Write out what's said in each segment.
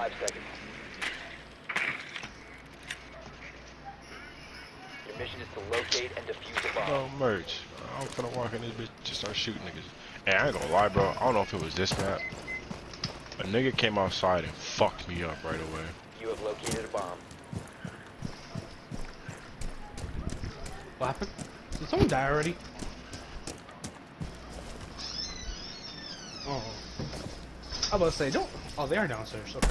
Five seconds. Your mission is to locate and defuse a bomb. Bro, merch. I'm gonna walk in this bitch, just start shooting niggas. Hey, I ain't gonna lie, bro. I don't know if it was this map. A nigga came outside and fucked me up right away. You have located a bomb. What happened? Did someone die already? Oh. I was about to say, don't. Oh, they are downstairs. Okay.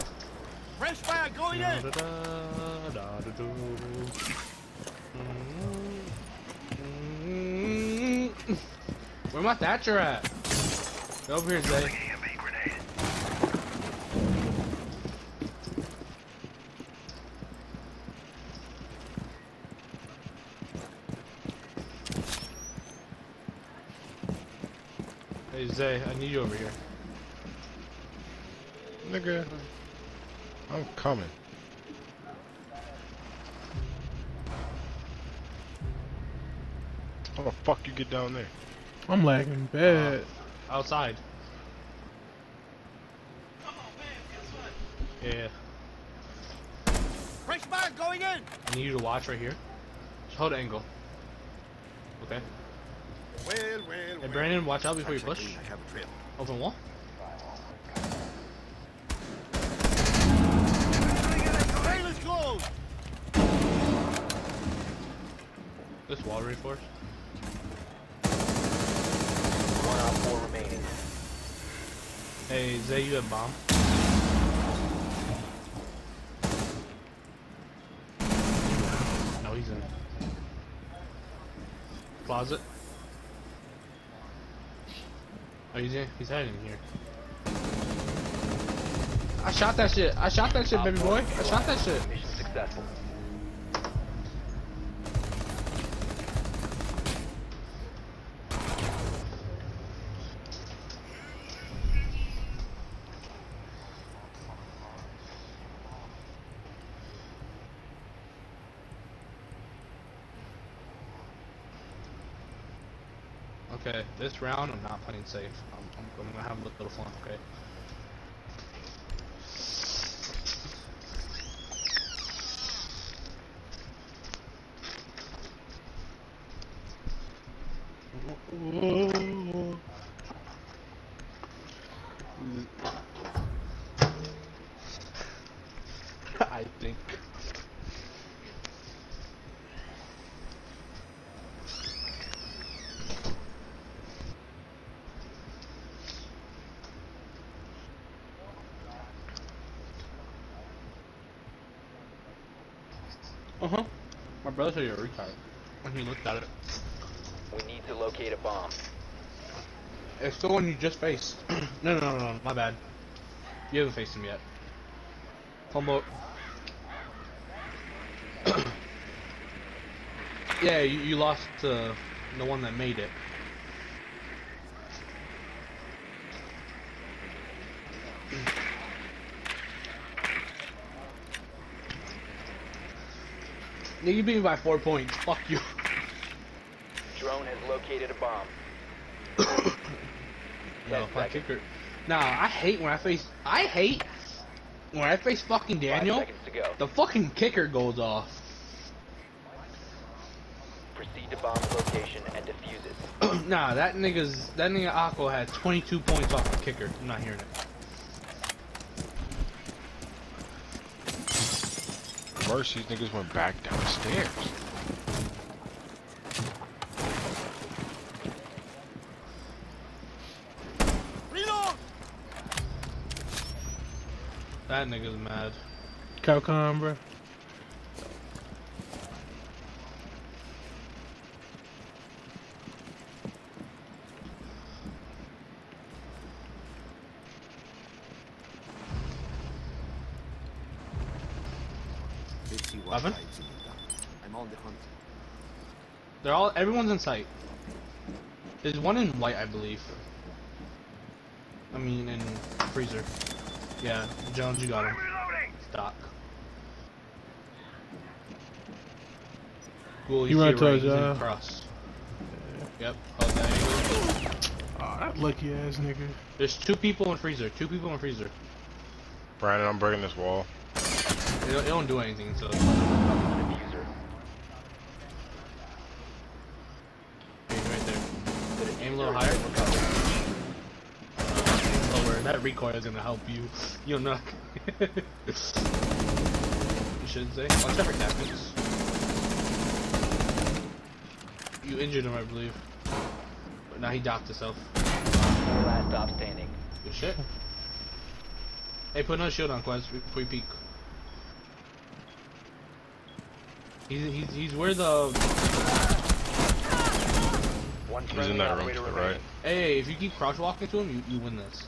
Fresh fire going in. Da-da-da-da-da-do. Mm-hmm. Where my Thatcher at? Get over here, Zay. Hey Zay, I need you over here. Nigga, I'm coming. How the fuck you get down there? I'm lagging uh, bad. Outside. Yeah. Fresh fire going in. I need you to watch right here. Just hold angle. Okay. Well, well, Hey Brandon, watch out before you push. I have a trail. Open wall. This wall reinforced. One on four remaining. Hey Zay, you have bomb. No, he's in. Closet. Oh, he's in. He's hiding in here. I shot that shit. I shot that shit, baby boy. I shot that shit. Mission successful. Okay, this round I'm not playing safe. I'm, I'm, I'm gonna have a little fun. Okay. I think. Uh huh. My brother said you're a retard when he looked at it. We need to locate a bomb. It's the one you just faced. no, no, no, no, no, my bad. You haven't faced him yet. Homo. yeah, you, you lost to the one that made it. You beat me by four points. Fuck you. Drone has located a bomb. No, my kicker. Nah, I hate when I face. I hate when I face fucking Daniel. seconds to go. The fucking kicker goes off. Proceed to bomb location and defuse it. nah, that nigga's that nigga Akko had 22 points off the kicker. I'm not hearing it. First, these niggas went back downstairs. Reload. That nigga's mad. Kapkan, bro. Let's see what Weapon? hides in the dark. I'm on the hunt. They're all everyone's in sight. There's one in white, I believe. I mean, in freezer. Yeah, Jones, you got him. Stock. Cool, He you run see it right, towards, he's in uh, cross. Yep. Oh, there. Oh, that lucky ass nigga. There's two people in freezer. Two people in freezer. Brandon, I'm breaking this wall. It don't, it don't do anything, so. Defuser. He's right there. The Aim a little higher. Lower. That recoil is gonna help you. You're not. you should say. Watch out for tactics. You injured him, I believe. But now he docked himself. Last stop standing. Good shit. Hey, put another shield on, Quest, before you peek. He's, he's, he's where the... One He's in that room operator to the right. Hey, if you keep crouch walking to him, you, you win this.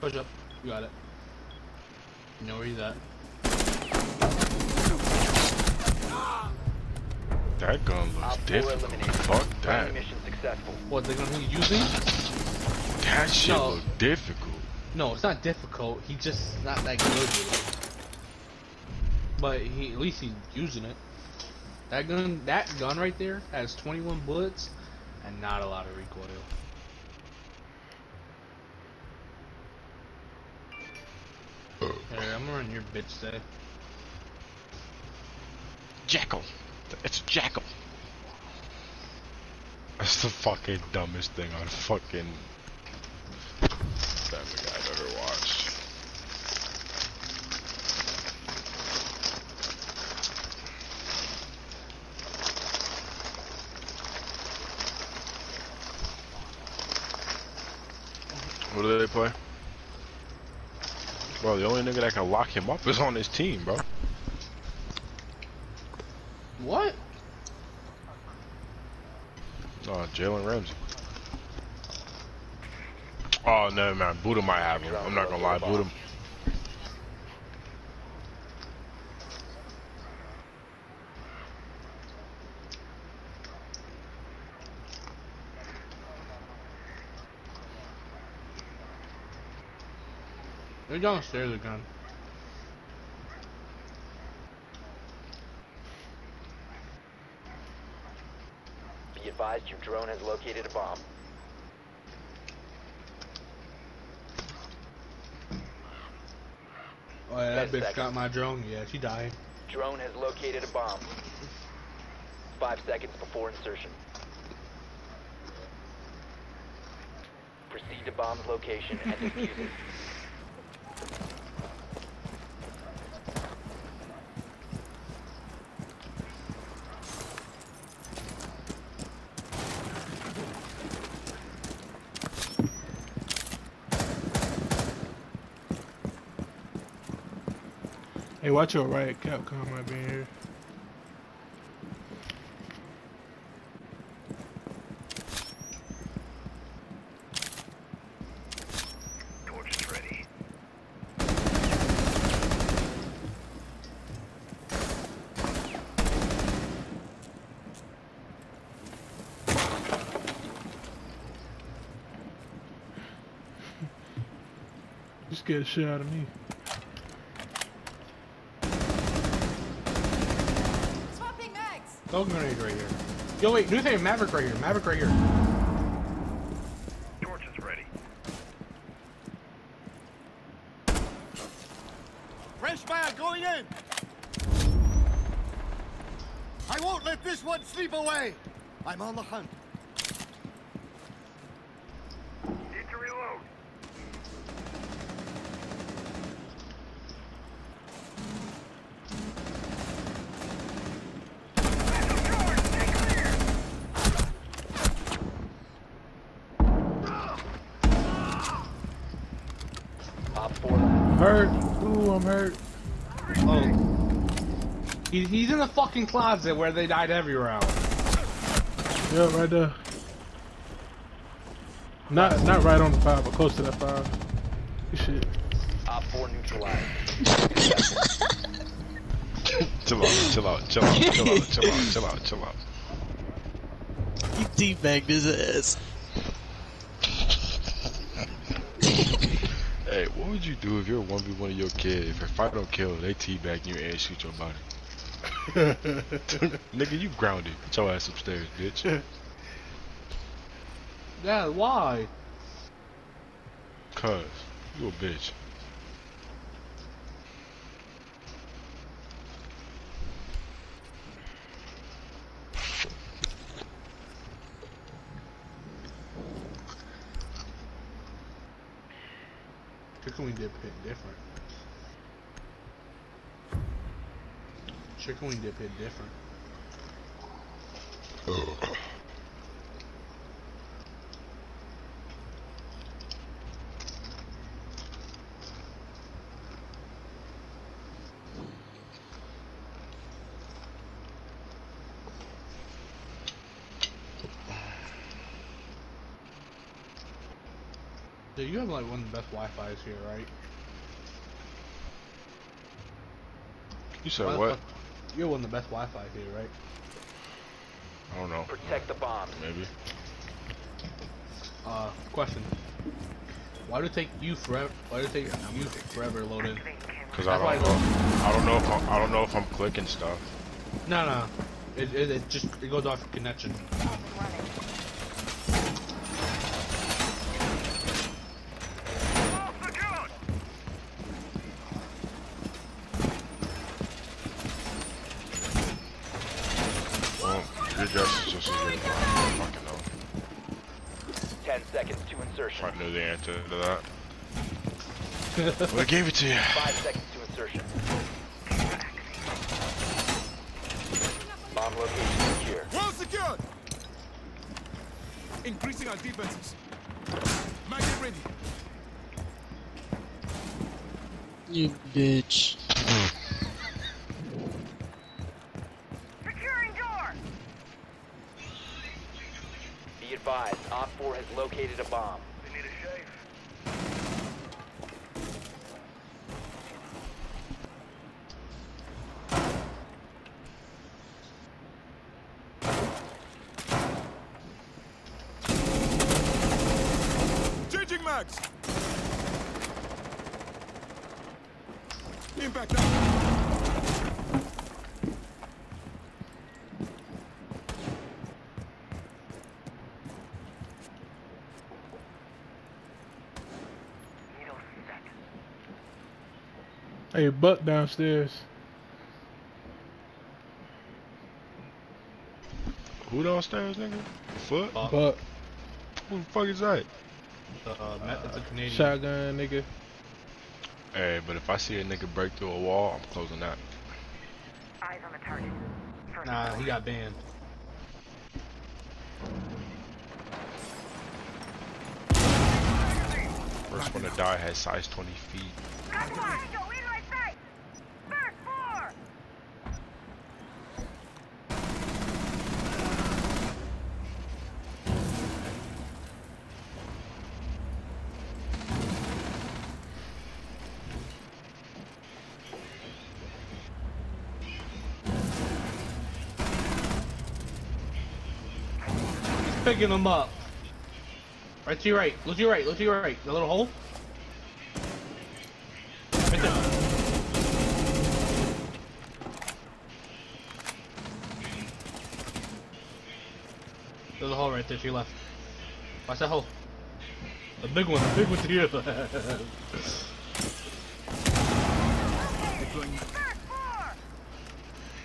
Push up. You got it. You know where he's at. That gun looks four difficult. eliminated. Fuck that. mission successful. What, they're gonna he's using? That shit No. look difficult. No, it's not difficult. He's just not that good with it. But he at least he's using it. That gun, that gun right there has 21 bullets and not a lot of recoil. Hey, I'm gonna run your bitch day. Jackal. It's Jackal. That's the fucking dumbest thing on fucking Family Guy I've ever watched. What do they play? Bro, the only nigga that can lock him up is on his team, bro. What? Oh, Jalen Ramsey. Oh, no, man. Buddha might have him. I'm not gonna lie. Buddha. They're downstairs again. Be advised your drone has located a bomb. Oh yeah, that Ten bitch got my drone. Yeah, she died. Drone has located a bomb. Five seconds before insertion. Proceed to bomb's location and defuse it. Hey, watch your right. Kapkan might be here. Scared the shit out of me. Mags. Dog grenade right here. Yo, wait, new thing, Maverick right here. Maverick right here. Torches ready. Fresh fire going in! I won't let this one sleep away! I'm on the hunt. Need to reload. OPFOR I'm hurt. Ooh, I'm hurt. Oh. He, he's in the fucking closet where they died every round. Yeah, right there. Not not right on the fire, but close to that fire. Good shit. OPFOR neutralized. Chill out, chill out, chill out, chill out, chill out, chill out, chill out. He teabagged his ass. Hey, what would you do if you're 1v1 of your kid? If your fight don't kill, they teabag you and shoot your body. Nigga, you grounded. Get your ass upstairs, bitch. Yeah, why? Cuz. You a bitch. Chicken wing dip hit different. Chicken wing dip hit different. You have like one of the best Wi-Fi's here, right? You said Why what? You have one of the best Wi-Fi here, right? I don't know. Protect the bombs. Maybe. Uh, question. Why do it take you forever? Why do it take you forever to load in? Cause I don't know. I don't know if I'm, I don't know if I'm clicking stuff. No, no. It, it, it just it goes off your connection. Well, your guess is just as good as mine. I don't fucking know. Ten seconds to insertion. I knew the answer to that. Well, I gave it to you. Five seconds to insertion. Bomb location secure. Well secured! Increasing our defenses. Magnet ready. You bitch. Securing door. Be advised, OPFOR has located a bomb. Changing mags! Impact out. Hey, Buck downstairs. Who downstairs, nigga? Foot? Uh, Buck, Who the fuck is that? the, uh, Matt, it's a Canadian. shotgun nigga. Hey, but if I see a nigga break through a wall, I'm closing that. Eyes on the target. Nah, he got banned. First one to die has size 20 feet. Got one. Go in my sight. First floor. He's picking them up. Right to your right. Look to your right. Look to your right. The little hole. Right there. There's a hole right there to your left. Watch that hole. The big one. The big one to your left. First floor.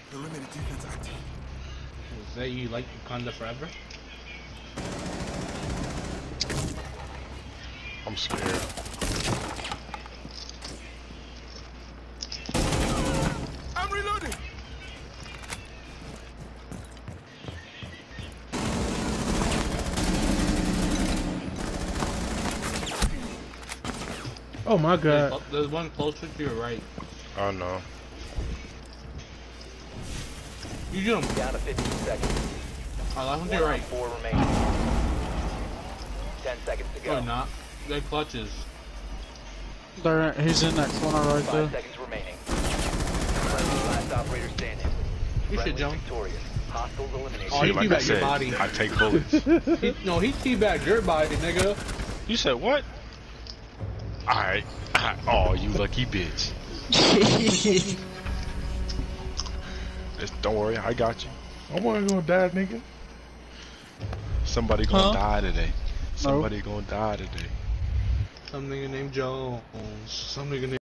Perimeter defense active. Is that you like Wakanda forever? I'm scared. I'm reloading! Oh my god. there's one closer to your right. Oh no. You jump. Down to 15 seconds. Oh, that one to One your right. four remaining. Ten seconds to No, go. Oh, not. They clutches. There, he's in that corner right Five there. seconds remaining. Friendly last operator standing. You should jump. victorious. Hostiles eliminated. Oh, See, he like I teabagged your said, body. I take bullets. He, no, he teabagged your body, nigga. you said what? Alright. Oh, you lucky bitch. Just don't worry, I got you. I wasn't gonna die, nigga. Somebody gonna Huh? die today. Somebody gonna die today. Some nigga named Jones. Some nigga named